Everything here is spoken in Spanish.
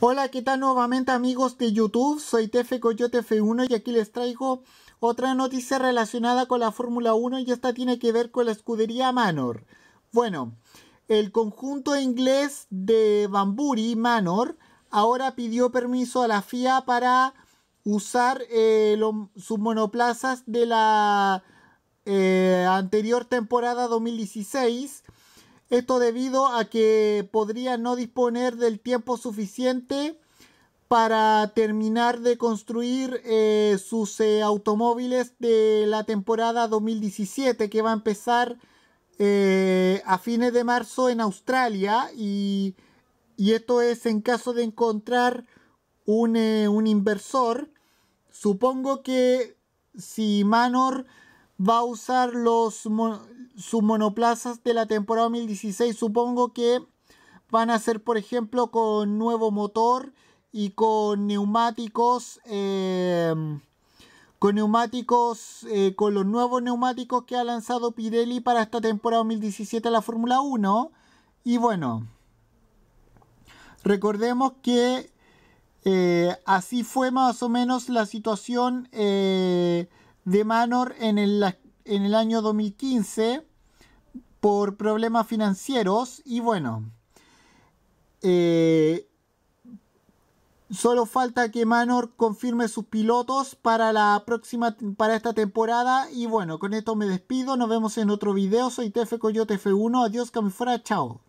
Hola, ¿qué tal nuevamente amigos de YouTube? Soy Tefe Coyote F1 y aquí les traigo otra noticia relacionada con la Fórmula 1 y esta tiene que ver con la escudería Manor. Bueno, el conjunto inglés de Bamburi, Manor, ahora pidió permiso a la FIA para usar eh, sus monoplazas de la eh, anterior temporada 2016 esto debido a que podría no disponer del tiempo suficiente para terminar de construir eh, sus eh, automóviles de la temporada 2017 que va a empezar eh, a fines de marzo en Australia y, esto es en caso de encontrar un, un inversor. Supongo que si Manor va a usar los, sus monoplazas de la temporada 2016 supongo que van a ser por ejemplo con nuevo motor y con neumáticos em, con neumáticos eh, con los nuevos neumáticos que ha lanzado Pirelli para esta temporada 2017 de la Fórmula 1 y bueno recordemos que eh, así fue más o menos la situación eh, de Manor en el, en el año 2015 por problemas financieros y bueno, eh, solo falta que Manor confirme sus pilotos para la próxima, para esta temporada y bueno, con esto me despido, nos vemos en otro video, soy TF Coyote F1, adiós que chao.